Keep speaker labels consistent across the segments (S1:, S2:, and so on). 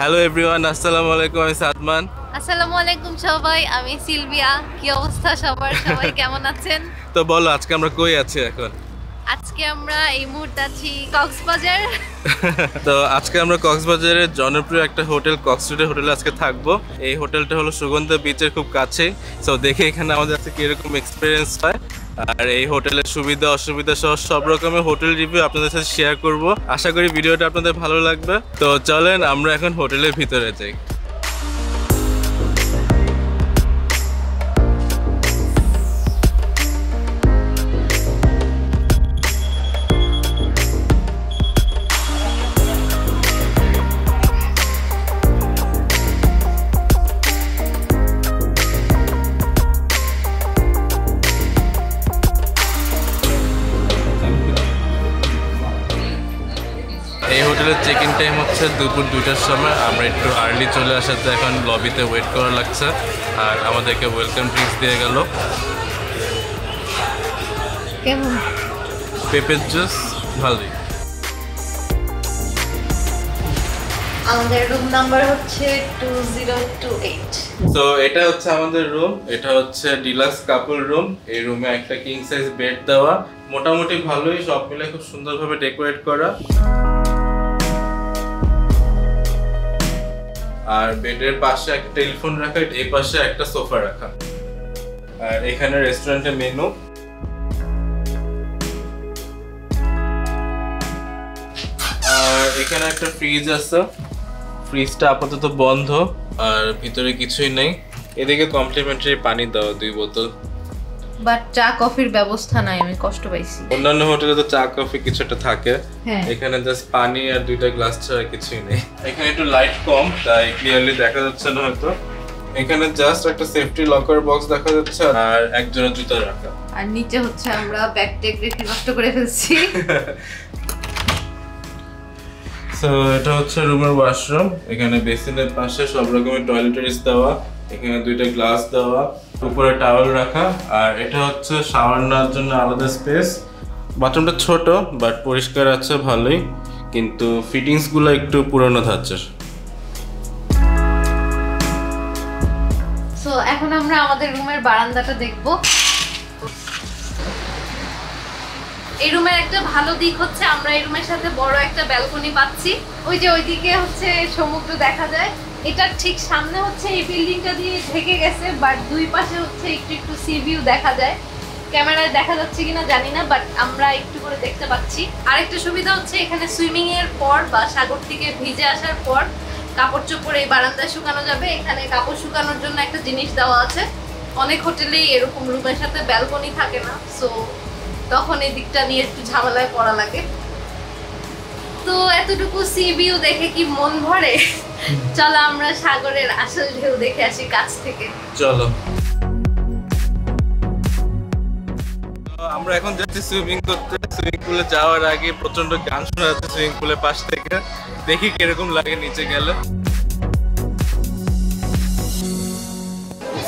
S1: Hello everyone আসসালামু আলাইকুম আমি সাদমান
S2: আসসালামু আলাইকুম সবাই আমি সিলভিয়া। কি অবস্থা সবার? সবাই কেমন আছেন?
S1: তো বলো আজকে আমরা কই আছি এখন?
S2: আজকে আমরা এই মুহূর্তে আছি কক্সবাজার।
S1: তো আজকে আমরা কক্সবাজারের জনপ্রিয় একটা হোটেল কক্সট্রিটের হোটেলে আজকে থাকব। এই হোটেলটা হলো সুগন্ধা বিচের খুব কাছে সো দেখে এখানে আমাদের আজকে কীরকম এক্সপিরিয়েন্স হয়। আর এই হোটেলের সুবিধা, অসুবিধা সহ সব রকমের হোটেল রিভিউ আপনাদের সাথে শেয়ার করব। আশা করি ভিডিওটা আপনাদের ভালো লাগবে। তো চলেন আমরা এখন হোটেলের ভিতরে যাই। ইন দুপুর দুইটার সময়। আমরা একটু আর্লি চলে আসাতে এখন লবিতে ওয়েট করা লাগছে। আর আমাদেরকে ওয়েলকাম ড্রিঙ্কস দিয়ে গেল।
S2: কেমন?
S1: পেঁপের জুস ভালোই।
S2: আমাদের রুম নাম্বার হচ্ছে
S1: তো এটা হচ্ছে আমাদের রুম এটা হচ্ছে ডিলাক্স কাপল রুম এই রুমে একটা কিং সাইজ বেড দেওয়া। মোটামুটি ভালোই সব মিলে খুব সুন্দরভাবে ডেকোরেট করা। আর বেডের পাশে একটা টেলিফোন রাখা এই পাশে একটা সোফা রাখা। আর এখানে রেস্টুরেন্টের মেনু। আর এখানে একটা ফ্রিজ আছে। ফ্রিজটা আপাতত বন্ধ, আর ভিতরে কিছুই নেই। এদিকে কমপ্লিমেন্টারি পানি দেওয়া দুই বোতল।
S2: বাট চা কফির ব্যবস্থা নাই আমি কষ্ট পাইছি।
S1: অন্যান্য হোটেলে তো চা কফি কিছু একটা থাকে।
S2: হ্যাঁ।
S1: এখানে জাস্ট পানি আর দুইটা গ্লাস ছাড়া কিছুই নেই। এখানে একটু লাইট কম তাই ক্লিয়ারলি দেখা যাচ্ছে না হয়তো। এখানে জাস্ট একটা সেফটি লকার বক্স দেখা যাচ্ছে আর একজনের জুতা রাখা।
S2: আর নিচে হচ্ছে আমরা ব্যাগ টেক রেখে নষ্ট করে ফেলছি।
S1: সো এটা হচ্ছে রুমের ওয়াশরুম এখানে বেসিনের পাশে সব রকমের টয়লেটারিজ দেওয়া। এখানে দুইটা গ্লাস দেওয়া। উপরে টাওয়েল রাখা, আর এটা হচ্ছে শাওয়ার নেওয়ার জন্য আলাদা স্পেস বাথরুমটা ছোট বাট পরিষ্কার আছে, ভালোই। কিন্তু ফিটিংসগুলো একটু পুরনো
S2: সো এখন আমরা আমাদের রুমের বারান্দাটা দেখব। এই রুমের একটা ভালো দিক হচ্ছে, আমরা এই রুমের সাথে বড় একটা ব্যালকনি পাচ্ছি। ওই যে ওইদিকে হচ্ছে সমুদ্র দেখা যায়। এটার ঠিক সামনে হচ্ছে এই বিল্ডিংটা দিয়ে ঢেকে গেছে বাট দুই পাশে হচ্ছে একটু একটু সি ভিউ দেখা যায়। ক্যামেরায় দেখা যাচ্ছে কিনা জানি না বাট আমরা একটু করে দেখতে পাচ্ছি। আরেকটা সুবিধা হচ্ছে এখানে সুইমিং এর পর বা সাগর থেকে ভিজে আসার পর কাপড় চোপড় এই বারান্দায় শুকানো যাবে। এখানে কাপড় শুকানোর জন্য একটা জিনিস দেওয়া আছে। অনেক হোটেলেই এরকম রুমের সাথে ব্যালকনি থাকে না সো তখন এই দিকটা নিয়ে একটু ঝামেলায় পড়া লাগে। তো এতটুকু সি ভিউ দেখে কি মন ভরে? চলো আমরা সাগরের আসল ঢেউ দেখে আসি কাছ থেকে।
S1: চলো। আমরা এখন যাচ্ছি সুইমিং করতে। সুইমিং পুলে যাওয়ার আগে প্রচণ্ড গান শোনা যাচ্ছে সুইমিং পুলের পাশ থেকে। দেখি কীরকম লাগে নিচে গেলে।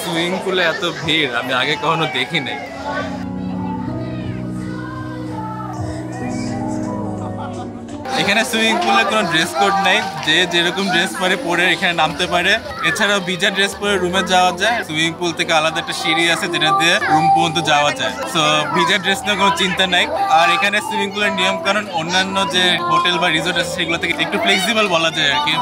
S1: সুইমিং পুলে এত ভিড়, আমি আগে কখনো দেখি নাই এখানে সুইমিং পুলে কোনো ড্রেস কোড নেই। যে যেরকম ড্রেস পরে পরে এখানে নামতে পারে। এছাড়াও ভিজা ড্রেস পরে রুমে যাওয়া যায়। সুইমিং পুল থেকে আলাদা একটা সিঁড়ি আছে, যেটা দিয়ে রুম পর্যন্ত যাওয়া যায়। সো ভিজা ড্রেস নিয়ে কোনো চিন্তা নাই। আর এখানে সুইমিং পুলের নিয়ম কারণ অন্যান্য যে হোটেল বা রিসোর্ট আছে, সেগুলো থেকে একটু ফ্লেক্সিবল বলা যায় আর কি।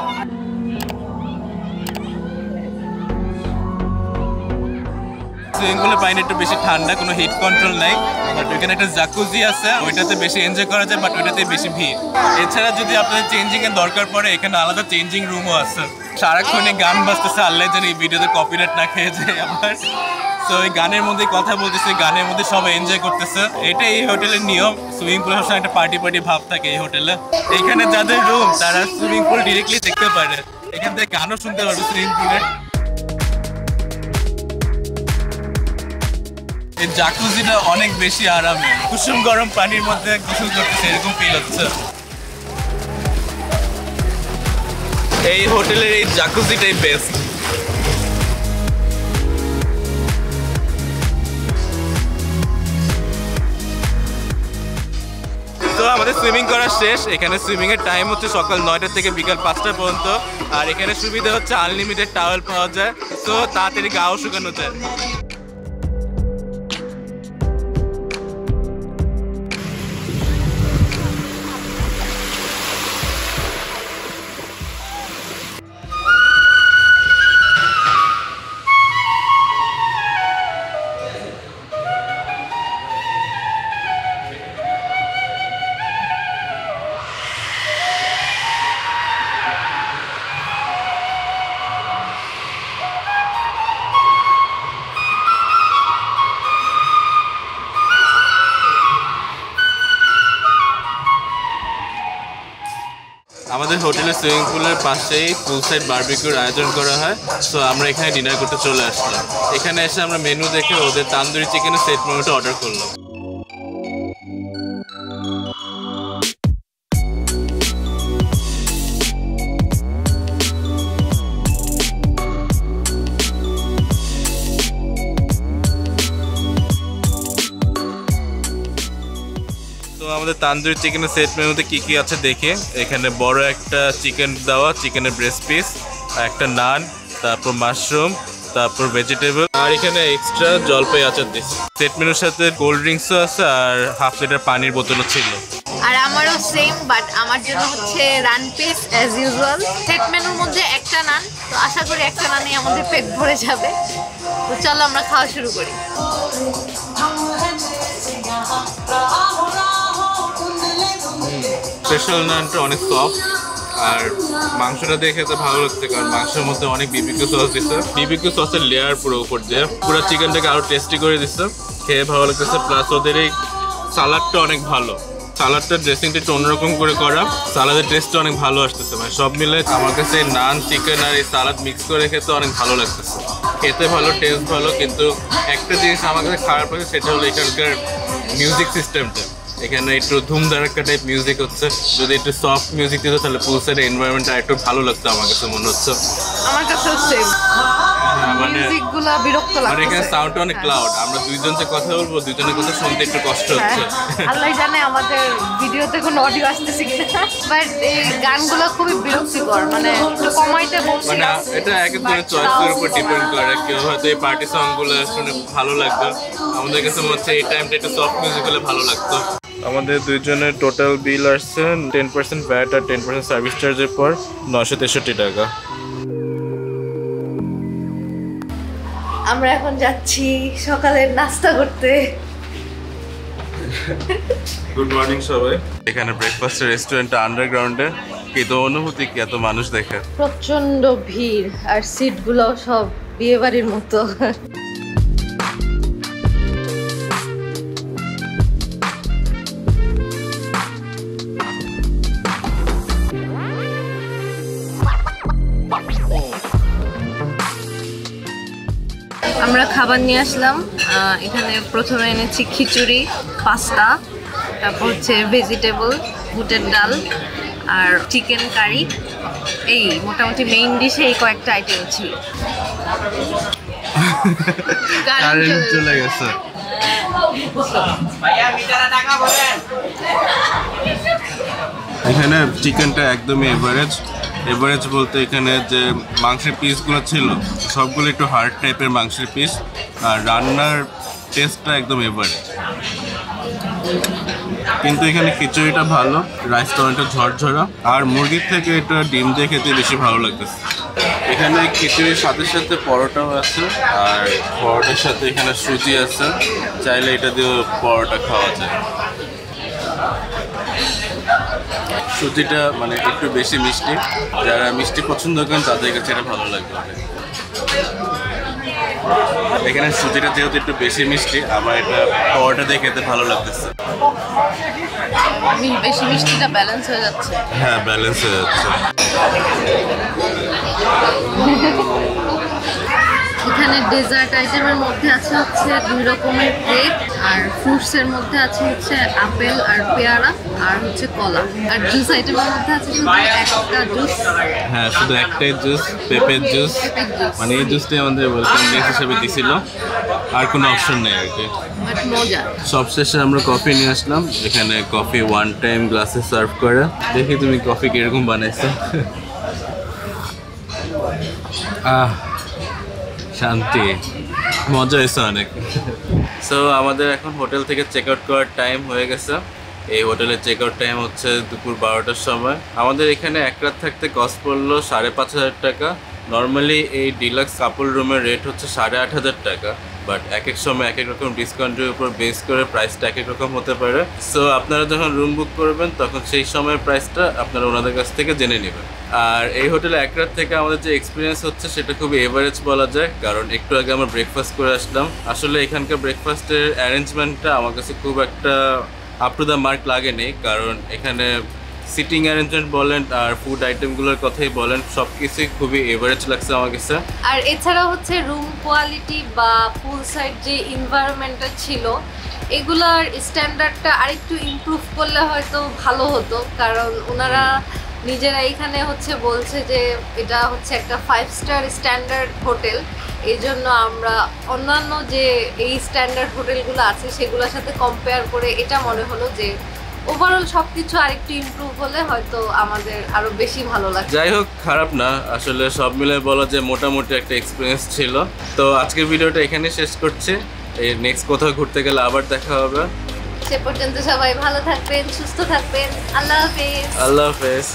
S1: সুইমিং পুলের পানি একটু বেশি ঠান্ডা, কোনো হিট কন্ট্রোল নাই। বাট ওইখানে একটা জাকুজি আছে, ওইটাতে বেশি এনজয় করা যায় বাট ওইটাতে বেশি ভিড়। এছাড়া যদি আপনাদের চেঞ্জিং এর দরকার পড়ে, এখানে আলাদা চেঞ্জিং রুমও আছে। সারাক্ষণই গান বাজতেছে, আল্লাহ যেন এই ভিডিওতে কপিরাইট না খেয়ে যায় আবার তো ওই গানের মধ্যে কথা বলতেছে, গানের মধ্যে সবাই এনজয় করতেছে। এটা এই হোটেলের নিয়ম সুইমিং পুলে সবসময় একটা পার্টি পার্টি ভাব থাকে এই হোটেলে। এখানে যাদের রুম তারা সুইমিং পুল ডিরেক্টলি দেখতে পারে। এখান থেকে গানও শুনতে পারবে সুইমিং পুলে এই জাকুজিটা অনেক বেশি আরামে কুসুম গরম পানির মধ্যে গোসল করতেছে, এরকম ফিল হচ্ছে। এই হোটেলের এই জাকুজিটাই বেস্ট তো আমাদের সুইমিং করা শেষ। এখানে সুইমিং এর টাইম হচ্ছে সকাল নয়টা থেকে বিকাল পাঁচটা পর্যন্ত। আর এখানে সুবিধা হচ্ছে আনলিমিটেড টাওয়েল পাওয়া যায়। তো তাড়াতাড়ি গাও শুকানো যায়। আমাদের হোটেলের সুইমিং পুলের পাশেই পুল সাইড বার্বিকিউর আয়োজন করা হয়। তো আমরা এখানে ডিনার করতে চলে আসলাম। এখানে এসে আমরা মেনু দেখে ওদের তান্দুরি চিকেনের সেট মেনুটা অর্ডার করলাম। আমাদের তান্দুরি চিকেনের সেট মেনুতে কি কি আছে দেখে। এখানে বড় একটা চিকেন দেওয়া চিকেনের ব্রেস্ট পিস একটা নান তারপর মাশরুম তারপর ভেজিটেবল আর এখানে এক্সট্রা জলপাই দিচ্ছে। সেট মেনুর সাথে কোল্ড ড্রিঙ্কসও আছে আর হাফ লিটার পানির বোতলও ছিল।
S2: আর আমারও সেম বাট আমার জন্য হচ্ছে রান পিস অ্যাজ ইউজুয়াল সেট মেনুর মধ্যে একটা নান তো আশা করি একটা নানে আমাদের পেট ভরে যাবে। তো চলো আমরা খাওয়া শুরু করি।
S1: স্পেশাল নানটা অনেক সফট আর মাংসটা দেখে তো ভালো লাগছে, কারণ মাংসের মধ্যে অনেক বিবিকিউ সস দিচ্ছে বিবিকিউ সসের লেয়ার পুরো উপর দিয়ে, পুরো চিকেনটাকে আরও টেস্টি করে দিচ্ছে খেয়ে ভালো লাগতেছে প্লাস ওদের এই সালাডটা অনেক ভালো। সালাডটা ড্রেসিংটা একটু অন্যরকম করে করা সালাদের টেস্টটা অনেক ভালো আসতেছে মানে সব মিলে আমার কাছে নান চিকেন আর এই সালাদ মিক্স করে খেতে অনেক ভালো লাগতেছে। খেতে ভালো টেস্ট ভালো, কিন্তু একটা জিনিস আমার কাছে খারাপ হয়েছে সেটা হলো এখানকার মিউজিক সিস্টেমটা এখানে একটু ধুমধারাক্কা টাইপ মিউজিক হচ্ছে। যদি একটু সফট মিউজিক দিত তাহলে পুল সাইডের এনভায়রনমেন্টটা একটু ভালো লাগতো আমার কাছে মনে হচ্ছে।
S2: আমার কাছেও সেম
S1: হ্যাঁ, মানে
S2: বিরক্ত
S1: মানে এখানে
S2: লাগছে
S1: সাউন্ডটা অনেক ক্লাউড আমরা দুইজন যে কথা বলব দুইজনের কথা শুনতে একটু কষ্ট হচ্ছে।
S2: আল্লাহ জানে আমাদের ভিডিওতে কোনো অডিও আসতেছে কিনা। বাট এই গানগুলো খুবই বিরক্তিকর মানে একটু কমাইতে
S1: মানে এটা এক একজনের চয়েসের উপর ডিপেন্ড করে। কেউ হয়তো এই পার্টি সংগুলো শুনে ভালো লাগতো আমাদের কাছে মনে হচ্ছে এই টাইমটা একটু সফট মিউজিক হলে ভালো লাগতো। আমাদের দুইজনের টোটাল বিল আসছে টেন পার্সেন্ট ভ্যাট আর টেন পার্সেন্ট সার্ভিস চার্জের পর নশো তেষট্টি টাকা।
S2: আমরা এখন যাচ্ছি সকালের নাস্তা করতে।
S1: গুড মর্নিং সবাই। এখানে ব্রেকফাস্টের রেস্টুরেন্ট আন্ডারগ্রাউন্ডে কিন্তু অনুভূতি কি এত মানুষ দেখে।
S2: প্রচণ্ড ভিড় আর সিটগুলো সব বিয়ে বাড়ির মতো। আমরা খাবার নিয়ে আসলাম। এখানে প্রথমে এনেছি খিচুড়ি, পাস্তা, তারপর হচ্ছে ভেজিটেবল বুটের ডাল আর চিকেন কারি এই মোটামুটি মেইন ডিশে এই কয়েকটা আইটেম ছিল।
S1: চলে গেছে। এখানে চিকেনটা একদমই এভারেজ এভারেজ বলতে এখানে যে মাংসের পিসগুলো ছিল, সবগুলো একটু হার্ড টাইপের মাংসের পিস আর রান্নার টেস্টটা একদম এভারেজ কিন্তু এখানে খিচুড়িটা ভালো রাইসটা অনেকটা ঝরঝরা, আর মুরগির থেকে এটা ডিম দিয়ে খেতে বেশি ভালো লাগতেছে। এখানে খিচুড়ির সাথে সাথে পরোটাও আছে, আর পরোটার সাথে এখানে সুজি আছে, চাইলে এটা দিয়েও পরোটা খাওয়া যায়। সুজিটা মানে একটু বেশি মিষ্টি। যারা মিষ্টি পছন্দ করেন তাদের কাছে এটা ভালো লাগবে এখানে সুতিটা যেহেতু একটু বেশি মিষ্টি আমার এটা পরোটা দিয়ে খেতে ভালো লাগতেছে।
S2: মি- বেশি মিষ্টিটা ব্যালেন্স হয়ে যাচ্ছে।
S1: হ্যাঁ ব্যালেন্স হয়ে যাচ্ছে।
S2: এখানে ডেজার্ট আইটেমের মধ্যে আছে হচ্ছে দুই রকমের কেক আর ফ্রুটস এর মধ্যে আছে হচ্ছে আপেল আর পেয়ারা আর হচ্ছে কলা। আর জুস আইটেমের মধ্যে আছে শুধু একটা জুস
S1: হ্যাঁ শুধু একটাই জুস পেঁপের জুস মানে এই জুসটাই আমাদের ওয়েলকাম ড্রিঙ্কস হিসেবে দিছিল। আর কোনো অপশন নেই আর কি। সবশেষে আমরা কফি নিয়ে আসলাম। এখানে কফি ওয়ান টাইম গ্লাসে সার্ভ করে। দেখি তুমি কফি কীরকম বানাইছো। আহ শান্তি। মজা হয়েছে অনেক। সো আমাদের এখন হোটেল থেকে চেক আউট করার টাইম হয়ে গেছে। এই হোটেলের চেক আউট টাইম হচ্ছে দুপুর বারোটার সময়। আমাদের এখানে এক রাত থাকতে কস্ট পড়ল সাড়ে পাঁচ হাজার টাকা। নর্মালি এই ডিলাক্স কাপল রুমের রেট হচ্ছে সাড়ে আট হাজার টাকা। বাট এক এক সময় এক এক রকম ডিসকাউন্টের উপর বেস করে প্রাইসটা এক এক রকম হতে পারে। সো আপনারা যখন রুম বুক করবেন, তখন সেই সময়ের প্রাইসটা আপনারা ওনাদের কাছ থেকে জেনে নেবেন। আর এই হোটেলে এক রাত থেকে আমাদের যে এক্সপিরিয়েন্স হচ্ছে সেটা খুবই এভারেজ বলা যায়, কারণ একটু আগে আমরা ব্রেকফাস্ট করে আসলাম। আসলে এখানকার ব্রেকফাস্টের অ্যারেঞ্জমেন্টটা আমার কাছে খুব একটা আপ টু দ্য মার্ক লাগেনি, কারণ এখানে সিটিং অ্যারেঞ্জমেন্ট বলেন আর ফুড আইটেমগুলোর কথাই বলেন সব কিছুই খুবই এভারেজ লাগছে আমার কাছে।
S2: আর এছাড়া হচ্ছে রুম কোয়ালিটি বা ফুল সাইড যে এনভায়রনমেন্টটা ছিল, এগুলার স্ট্যান্ডার্ডটা আরেকটু ইমপ্রুভ করলে হয়তো ভালো হতো, কারণ ওনারা নিজেরা এখানে হচ্ছে বলছে যে এটা হচ্ছে একটা ফাইভ স্টার স্ট্যান্ডার্ড হোটেল এই জন্য আমরা অন্যান্য যে এই স্ট্যান্ডার্ড হোটেলগুলো আছে সেগুলোর সাথে কম্পেয়ার করে এটা মনে হলো যে ওভারঅল সব কিছু আরেকটু ইমপ্রুভ হলে হয়তো আমাদের আরও বেশি ভালো লাগবে।
S1: যাই হোক খারাপ না। আসলে সব মিলে বলা যে মোটামুটি একটা এক্সপিরিয়েন্স ছিল। তো আজকের ভিডিওটা এখানে শেষ করছে। এই নেক্সট কোথাও ঘুরতে গেলে আবার দেখা হবে।
S2: সে পর্যন্ত সবাই ভালো থাকবেন সুস্থ থাকবেন। আল্লাহ হাফেজ।
S1: আল্লাহ হাফেজ।